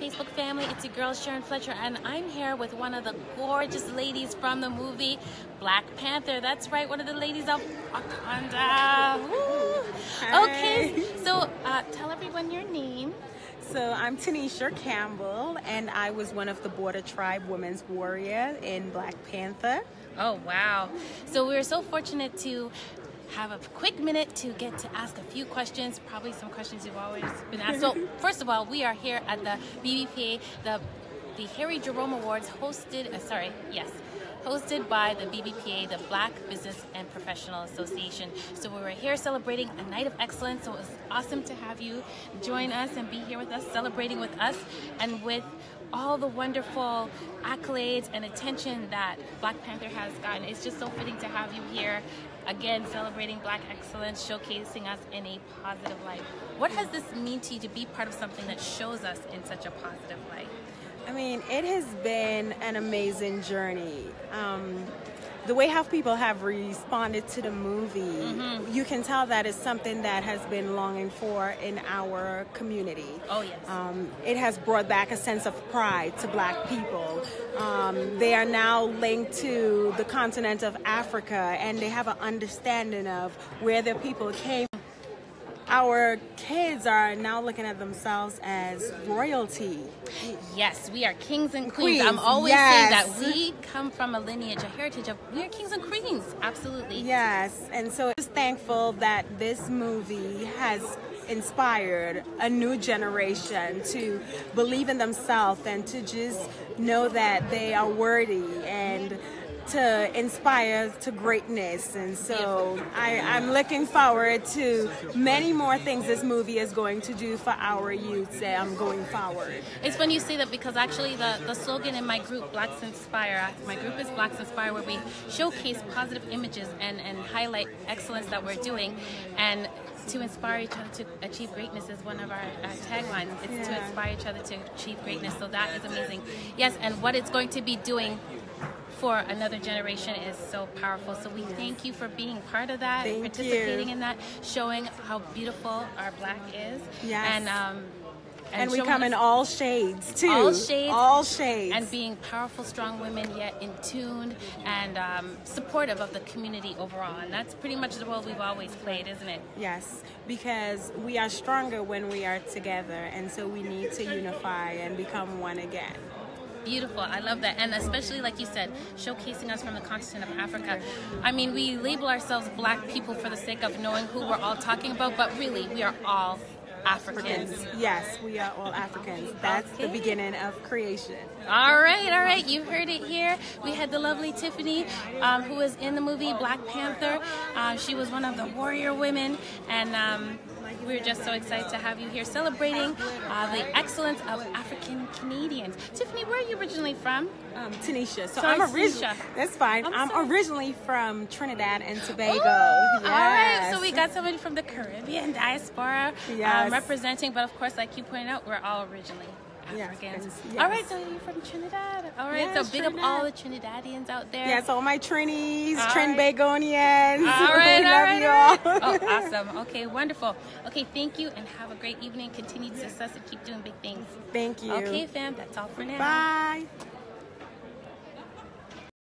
Facebook family. It's your girl Sharon Fletcher, and I'm here with one of the gorgeous ladies from the movie Black Panther. That's right, one of the ladies of Wakanda. Okay, so uh, tell everyone your name. So I'm Teneisha Campbell, and I was one of the Border Tribe Women's Warrior in Black Panther. Oh, wow. So we are so fortunate to have a quick minute to get to ask a few questions, probably some questions you've always been asked. So, first of all, we are here at the BBPA, the the Harry Jerome Awards, hosted. Uh, sorry, yes. Hosted by the BBPA, the Black Business and Professional Association. So we were here celebrating a night of excellence. So it was awesome to have you join us and be here with us, celebrating with us, and with all the wonderful accolades and attention that Black Panther has gotten. It's just so fitting to have you here again celebrating black excellence showcasing us in a positive light what has this mean to you to be part of something that shows us in such a positive light I mean, it has been an amazing journey. Um, the way how people have responded to the movie, mm-hmm. you can tell that is something that has been longing for in our community. Oh, yes. Um, it has brought back a sense of pride to black people. Um, they are now linked to the continent of Africa and they have an understanding of where their people came our kids are now looking at themselves as royalty. Yes, we are kings and queens. queens I'm always yes. saying that we come from a lineage, a heritage of we are kings and queens. Absolutely. Yes, and so I'm just thankful that this movie has inspired a new generation to believe in themselves and to just know that they are worthy and to inspire to greatness. And so I, am looking forward to many more things this movie is going to do for our youth I'm going forward. It's funny you say that because actually the, the slogan in my group, Blacks Inspire, uh, my group is Blacks Inspire, where we showcase positive images and, and highlight excellence that we're doing. And to inspire each other to achieve greatness is one of our, our taglines. It's yeah. to inspire each other to achieve greatness. So that is amazing. Yes, and what it's going to be doing for another generation is so powerful. So we thank you for being part of that, thank participating you. in that, showing how beautiful our black is. Yes. And um, and, and we come in all shades too. All shades. All shades. And being powerful, strong women, yet in tune and um, supportive of the community overall. And that's pretty much the role we've always played, isn't it? Yes, because we are stronger when we are together, and so we need to unify and become one again. Beautiful. I love that. And especially, like you said, showcasing us from the continent of Africa. I mean, we label ourselves black people for the sake of knowing who we're all talking about, but really, we are all Africans. Yes, we are all Africans. That's okay. the beginning of creation. All right, all right. You heard it here. We had the lovely Tiffany, um, who was in the movie Black Panther. Uh, she was one of the warrior women, and um, we're just so excited to have you here celebrating uh, the excellence of African Canadians. Tiffany, where are you originally from? Um, Teneisha. So sorry, I'm originally. That's fine. I'm, I'm originally from Trinidad and Tobago. Ooh, yes. All right. So we got somebody from the Caribbean diaspora yes. um, representing, but of course, like you pointed out, we're all originally Africans. Yes, yes. All right, so you're from Trinidad. All right, yes, so big Trinidad. up all the Trinidadians out there. Yes, all my Trinis, all Trinbagonians. Right. All right, all right, all right. oh, awesome. Okay, wonderful. Okay, thank you, and have a great evening. Continued success, and keep doing big things. Thank you. Okay, fam, that's all for now. Bye.